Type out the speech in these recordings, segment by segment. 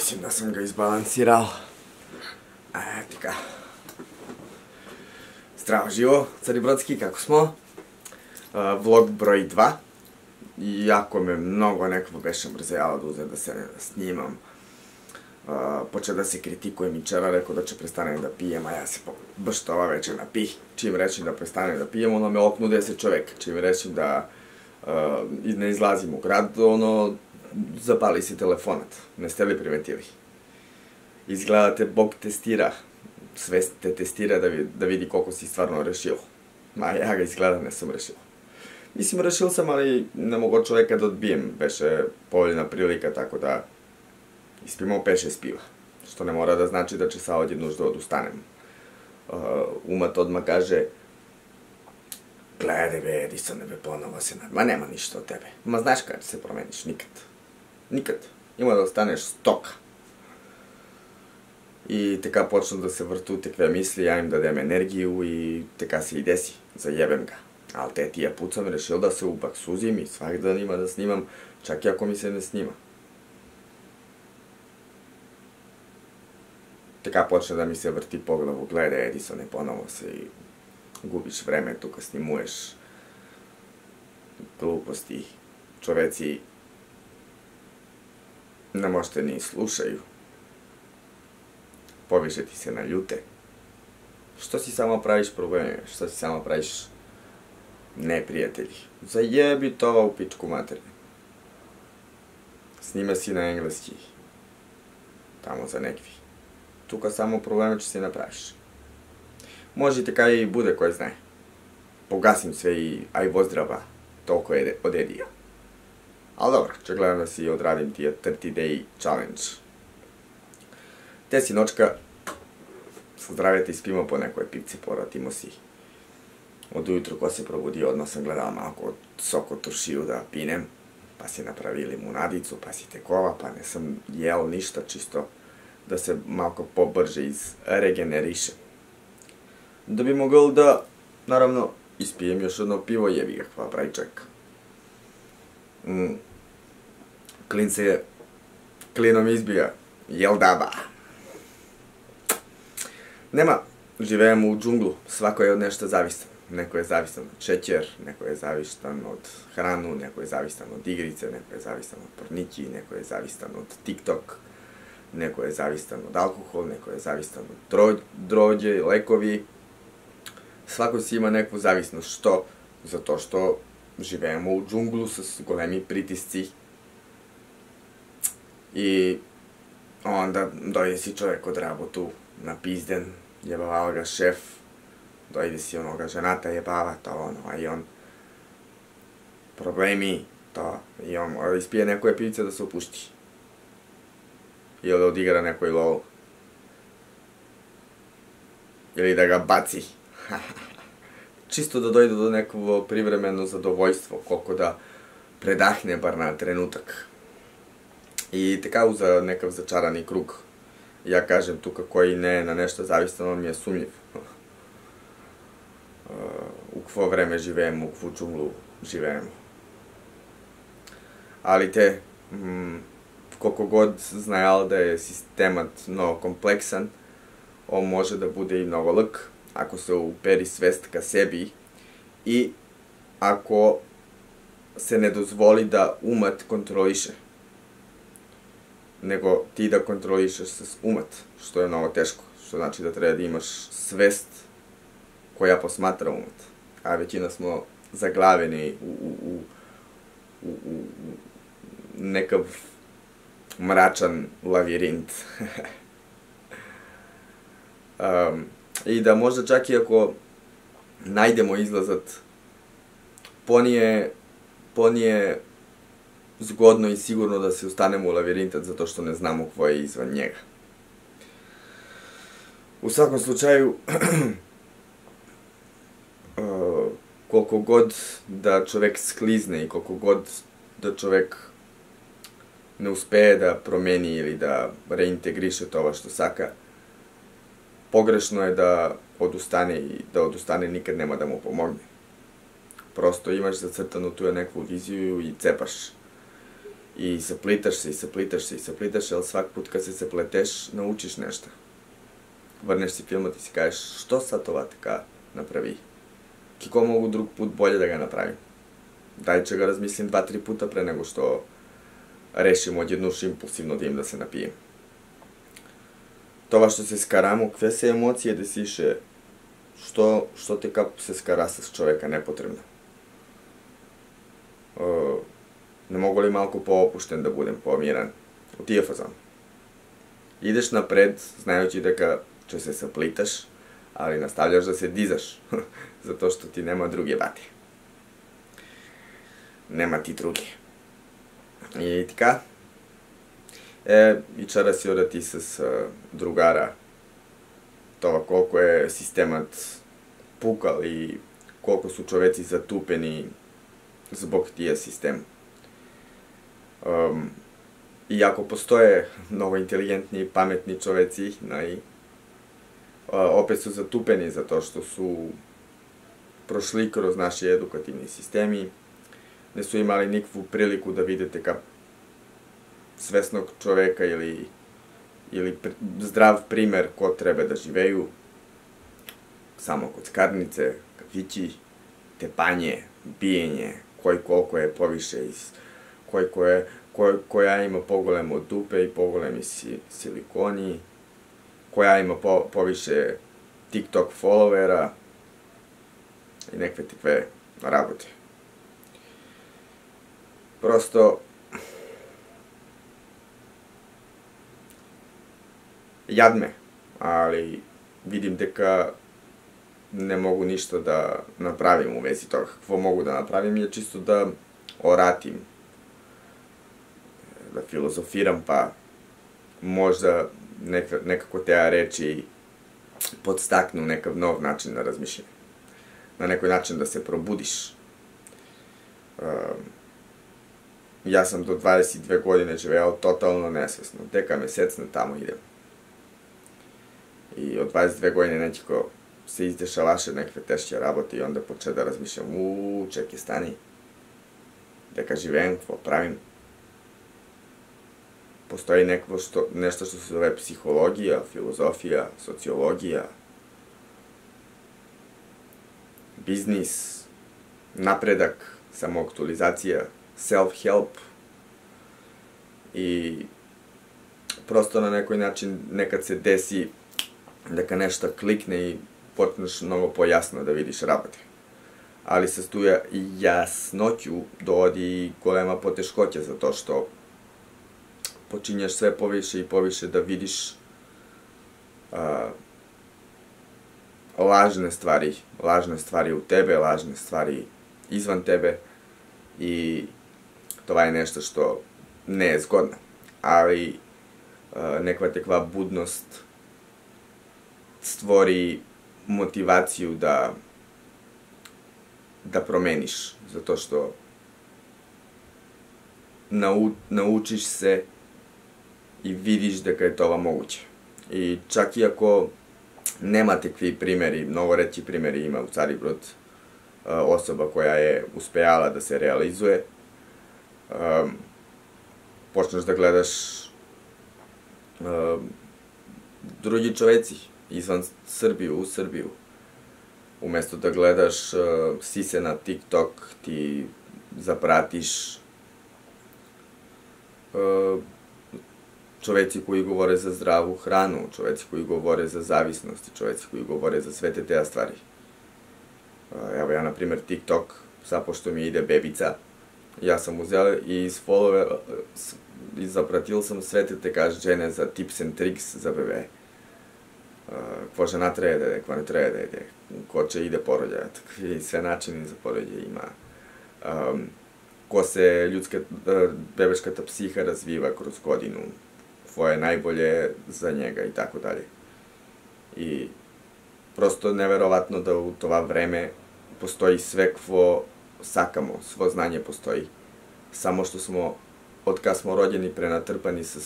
Mislim da sam ga izbalansirao. A ti ka. Zdravo živo, Cari Brodski, kako smo? Uh, vlog broj 2. Iako me mnogo nekako beše mrzejalo da uzem da se snimam. Uh, počeo da se kritikujem i čera rekao da će prestanem da pijem, a ja se baš to ova večer napih. Čim rečem da prestanem da pijem, ono me oknu deset čovek. Čim rečem da uh, ne izlazim u grad, ono, запали си телефонот. Не сте ли приметили? Изгледате Бог тестира. Свест те тестира да, ви, да види колку си стварно решил. Ма ја га изгледа не сум решил. Мислим, решил сам, али не мого човека да одбием. Беше повелена прилика, така да испимо пеше спива. Што не мора да значи да че саот еднош да одустанем. Uh, умот одма каже, гледај бе, Едисон, бе, поново се над... Ма нема ништо од тебе. Ма знаеш кај се промениш, никад. Никад. Има да останеш стока. И така почна да се врту такве мисли, ја да им дадем енергију и така се и деси. заебем га. Ал те тија пут сам решил да се убаксузим и свак да има да снимам, чак и ако ми се не снима. Така почна да ми се врти поглаву, гледа Едисон е поново се и губиш време тука, снимуеш глупости, човеци не можете ни слушају. Повеќе ти се наљуте. Што си само правиш проблеми, што си само правиш непријатели. Зајеби тоа у пичку матери. Снима си на енглески. Тамо за некви. Тука само проблеми ќе си направиш. Може и така и буде, кој знае. Погасим све и ај воздрава, толку е од Едија. Ali dobro, će gledam da si odradim ti 30 day challenge. Te si nočka, sa zdravijete ispimo po nekoj pivci, poratimo si. Od ujutru ko se probudi, odmah sam gledala malo soko turšiju da pinem, pa si napravili munadicu, pa si tekova, pa ne sam jeo ništa, čisto da se malo pobrže izregeneriše. Da bi mogao da, naravno, ispijem još jedno pivo, jebi ga, hvala brajčak. Klin se klinom izbija, jel daba? Nema, živemo u džunglu, svako je od nešto zavistan. Neko je zavistan od šećer, neko je zavistan od hranu, neko je zavistan od igrice, neko je zavistan od pornići, neko je zavistan od TikTok, neko je zavistan od alkohol, neko je zavistan od dro drođe, lekovi. Svako si ima neku zavisnost. Što? Zato što živemo u džunglu sa golemi pritisci. I onda dojde si čovjek od rabotu napizden, jebava ga šef, dojde si onoga ženata jebava, to ono, a i on problemi, to, i on mora da ispije neku pivice da se opušti. Ili da odigra nekoj lol. Ili da ga baci. Čisto da dojde do nekog privremeno zadovoljstvo, koliko da predahne bar na trenutak. I така за nekakav začarani krug. Ja kažem tu kako i ne na nešto zavistan, on mi je sumnjiv. u kvo vreme živemo, u kvu džunglu živemo. Ali te, mm, koliko god da je sistemat mnogo kompleksan, on može da bude i mnogo lk, ako se uperi svest ka sebi i ako se ne dozvoli da umat kontroliše, nego ti da kontrolišeš umat, što je mnogo teško, što znači da treba da imaš svest koja posmatra umat. A većina smo zaglaveni u, u, u, u, u nekav mračan lavirint. um, I da možda čak i ako najdemo izlazat, ponije, ponije zgodno i sigurno da se ustanemo u lavirintat zato što ne znamo ko je izvan njega. U svakom slučaju, uh, koliko god da čovek sklizne i koliko god da čovek ne uspeje da promeni ili da reintegriše to što saka, pogrešno je da odustane i da odustane nikad nema da mu pomogne. Prosto imaš zacrtanu tu neku viziju i cepaš. I saplitaš se, i saplitaš se, i saplitaš se, ali svaki put kad se sapleteš, naučiš nešto. Vrneš si film, ti si kažeš, što sad ova taka napravi? Kako mogu drug put bolje da ga napravim? Daj će ga razmislim dva, tri puta pre nego što rešim odjednuš impulsivno da im da se napijem. Това što se скарамо, какve se emocije da siše, što, što te kap se skarasa s čoveka Не мога ли малку поопуштен да будем, помирен? Од тие фазон. Идеш напред, знаејќи дека ќе се саплиташ, али наставljаш да се дизаш, затоа што ти нема други бати. Нема ти други. И така, е, и чара си ода ти с другара, тоа колку е системот пукал и колку су човеци затупени због тие систем. Um, iako postoje mnogo inteligentni i pametni čoveci, no i opet su zatupeni zato što su prošli kroz naši edukativni sistemi, ne su imali nikakvu priliku da vidite ka svesnog čoveka ili, ili pr zdrav primer ko treba da živeju. Samo kockarnice, kafići, tepanje, bijenje, koji koliko je poviše iz, koji ko je, ko, koja ima pogolemo dupe i pogolemi si, silikoni, koja ima po, poviše TikTok followera i nekve tikve rabote. Prosto jad me, ali vidim дека не могу ништо да направим у вези тога. Какво могу да направим е чисто да оратим, да филозофирам, па можда нека, некако теа речи подстакну некав нов начин на размишљање. На некој начин да се пробудиш. Јас сам до 22 години живеал тотално несвесно. Дека месецна тамо идем. I od 22 godine nekako se izdešavaše nekakve tešće rabote i onda počeo da razmišljam, uuu, čekaj, stani, дека живеем, какво правим. Постои некво што, нешто што се зове психологија, филозофија, социологија, бизнис, напредак, самоактуализација, self-help и просто на некој начин некад се деси дека нешто кликне и почнеш многу појасно да видиш работа. Али се стуја и јасноќу дооди и голема потешкоќа за почињаш све повише и повише да видиш а, лажне ствари, лажне ствари у тебе, лажне ствари изван тебе и тоа е нешто што не е згодно. Али а, неква таква будност stvori motivaciju da da promeniš, zato što nau, naučiš se i vidiš da je to moguće. I čak i ako nema takvi primjeri, mnogo reći primjeri ima u Caribrod, osoba koja je uspejala da se realizuje, um, počneš da gledaš um, drugi čoveci izvan Srbiju, u Srbiju. Umesto da gledaš uh, sise na TikTok, ti zapratiš uh, čoveci koji govore za zdravu hranu, čoveci koji govore za zavisnost, čoveci koji govore za sve te te stvari. Evo ja, na primer, TikTok, sad pošto mi ide bebica, ja sam uzela i iz follower, i zapratil sam sve te te kaže žene za tips and tricks za bebe какво жена трябва да яде, какво не трябва да яде, ko će ide porođaja, takvi sve načini za porođaj ima. Um, ko se ljudska, bebeškata psiha razviva kroz godinu, ko je najbolje za njega i tako dalje. I prosto neverovatno da u tova vreme postoji sve kvo sakamo, svo znanje postoji. Samo što smo, od kad smo rođeni, prenatrpani sa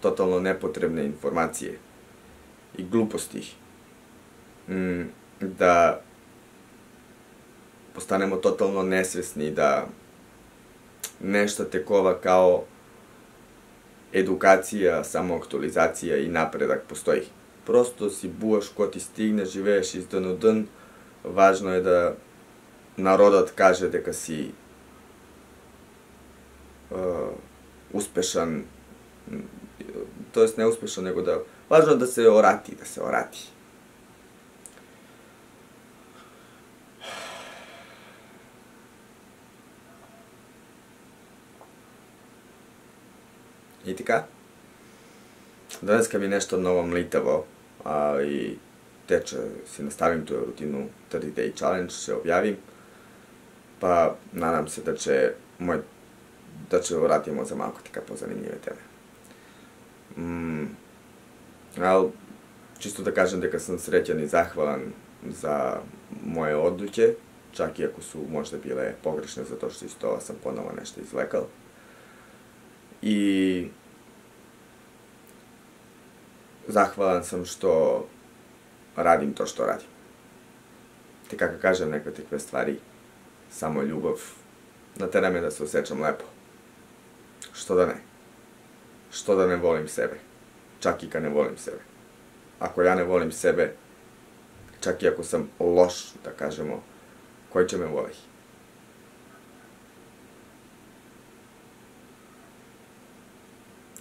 totalno nepotrebne informacije i gluposti mm, da postanemo totalno nesvesni da nešto te kova kao едукација, самоактуализација и напредак постои. Просто си буваш кој ти стигне, живееш из ден ден, важно е да народот каже дека си е, успешен, тоест не успешен, него да... Важно е да се орати, да се орати. И така, Daneska mi nešto novo mlitavo, ali teče, si nastavim tu rutinu 30 Day Challenge, se objavim, pa nadam se da će moj da će vratimo za malko така позанimljive teme. Mm, ali, čisto da kažem дека sam srećan i zahvalan za moje odluke, čak i ako su možda bile pogrešne, zato što iz toga sam ponovo nešto izvlekal. I zahvalan sam što radim to što radim. Te kako kažem neke takve stvari, samo ljubav natera me da se osjećam lepo. Što da ne? Što da ne volim sebe? Čak i kad ne volim sebe. Ako ja ne volim sebe, čak i ako sam loš, da kažemo, koji će me voliti?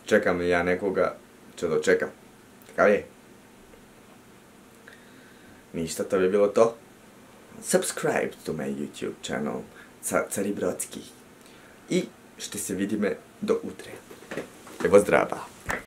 Čekam ja nekoga, će dočekam. Takav je. Ništa, to bi bilo to. Subscribe to my YouTube channel, Cari Brodski. I ще се видиме до утре. Ево здрава!